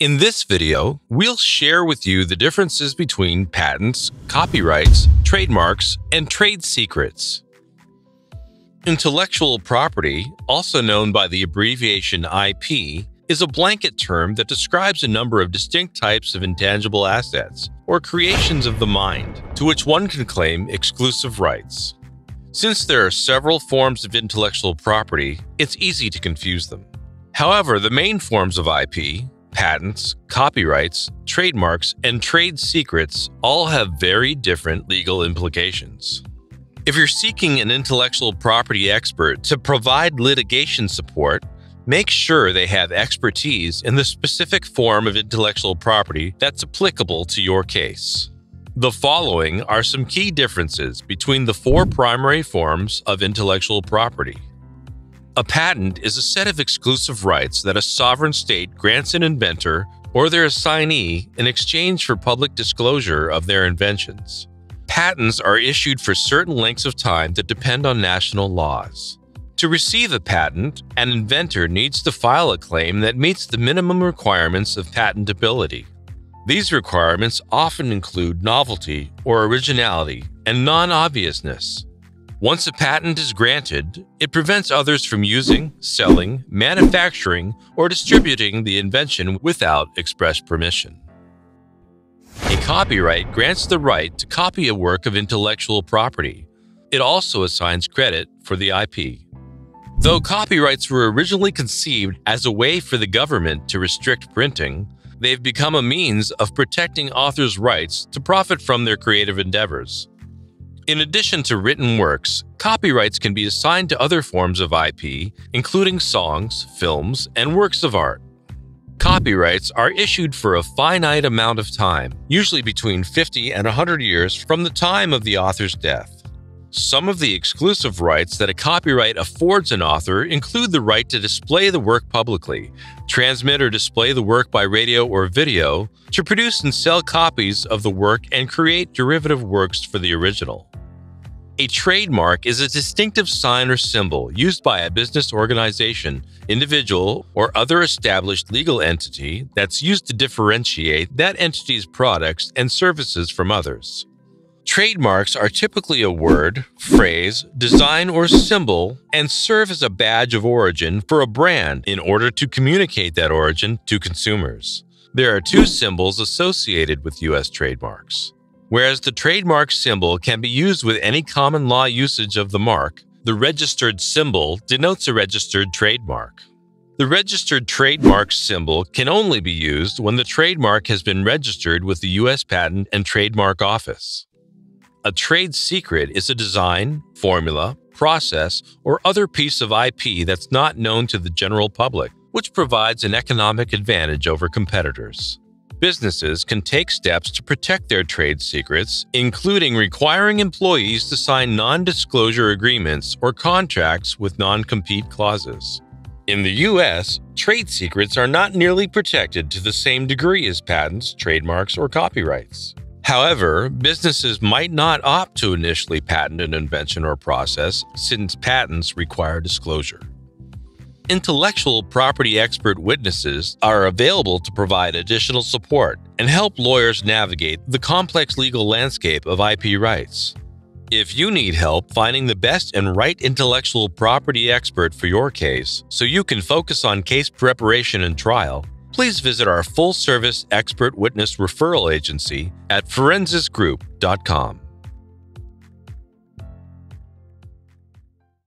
In this video, we'll share with you the differences between patents, copyrights, trademarks, and trade secrets. Intellectual property, also known by the abbreviation IP, is a blanket term that describes a number of distinct types of intangible assets or creations of the mind to which one can claim exclusive rights. Since there are several forms of intellectual property, it's easy to confuse them. However, the main forms of IP, patents, copyrights, trademarks, and trade secrets all have very different legal implications. If you're seeking an intellectual property expert to provide litigation support, make sure they have expertise in the specific form of intellectual property that's applicable to your case. The following are some key differences between the four primary forms of intellectual property. A patent is a set of exclusive rights that a sovereign state grants an inventor or their assignee in exchange for public disclosure of their inventions. Patents are issued for certain lengths of time that depend on national laws. To receive a patent, an inventor needs to file a claim that meets the minimum requirements of patentability. These requirements often include novelty or originality and non obviousness. Once a patent is granted, it prevents others from using, selling, manufacturing, or distributing the invention without express permission. A copyright grants the right to copy a work of intellectual property. It also assigns credit for the IP. Though copyrights were originally conceived as a way for the government to restrict printing, they've become a means of protecting authors' rights to profit from their creative endeavors. In addition to written works, copyrights can be assigned to other forms of IP, including songs, films, and works of art. Copyrights are issued for a finite amount of time, usually between 50 and 100 years from the time of the author's death. Some of the exclusive rights that a copyright affords an author include the right to display the work publicly, transmit or display the work by radio or video, to produce and sell copies of the work, and create derivative works for the original. A trademark is a distinctive sign or symbol used by a business organization, individual, or other established legal entity that's used to differentiate that entity's products and services from others. Trademarks are typically a word, phrase, design, or symbol and serve as a badge of origin for a brand in order to communicate that origin to consumers. There are two symbols associated with U.S. trademarks. Whereas the trademark symbol can be used with any common law usage of the mark, the registered symbol denotes a registered trademark. The registered trademark symbol can only be used when the trademark has been registered with the U.S. Patent and Trademark Office. A trade secret is a design, formula, process, or other piece of IP that's not known to the general public, which provides an economic advantage over competitors businesses can take steps to protect their trade secrets, including requiring employees to sign non disclosure agreements or contracts with non compete clauses. In the US, trade secrets are not nearly protected to the same degree as patents, trademarks, or copyrights. However, businesses might not opt to initially patent an invention or process since patents require disclosure intellectual property expert witnesses are available to provide additional support and help lawyers navigate the complex legal landscape of IP rights. If you need help finding the best and right intellectual property expert for your case so you can focus on case preparation and trial, please visit our full service expert witness referral agency at forensisgroup.com.